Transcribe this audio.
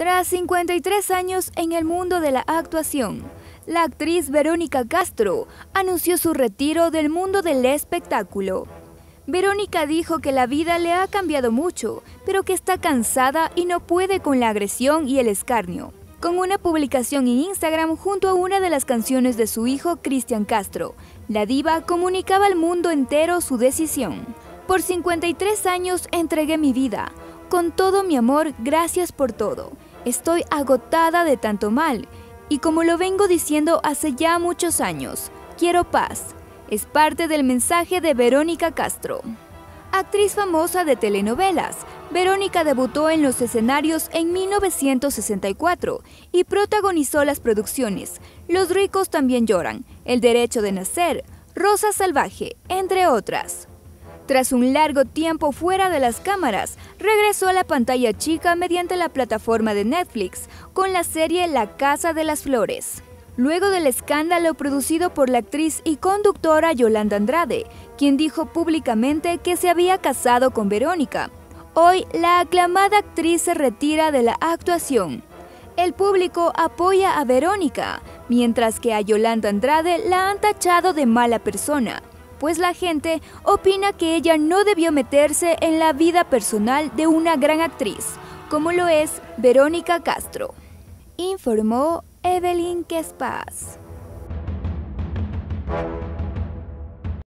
Tras 53 años en el mundo de la actuación, la actriz Verónica Castro anunció su retiro del mundo del espectáculo. Verónica dijo que la vida le ha cambiado mucho, pero que está cansada y no puede con la agresión y el escarnio. Con una publicación en Instagram junto a una de las canciones de su hijo Cristian Castro, la diva comunicaba al mundo entero su decisión. Por 53 años entregué mi vida. Con todo mi amor, gracias por todo. Estoy agotada de tanto mal y como lo vengo diciendo hace ya muchos años, quiero paz. Es parte del mensaje de Verónica Castro. Actriz famosa de telenovelas, Verónica debutó en los escenarios en 1964 y protagonizó las producciones Los ricos también lloran, El derecho de nacer, Rosa Salvaje, entre otras. Tras un largo tiempo fuera de las cámaras, regresó a la pantalla chica mediante la plataforma de Netflix con la serie La Casa de las Flores. Luego del escándalo producido por la actriz y conductora Yolanda Andrade, quien dijo públicamente que se había casado con Verónica. Hoy, la aclamada actriz se retira de la actuación. El público apoya a Verónica, mientras que a Yolanda Andrade la han tachado de mala persona pues la gente opina que ella no debió meterse en la vida personal de una gran actriz, como lo es Verónica Castro. Informó Evelyn Quespas.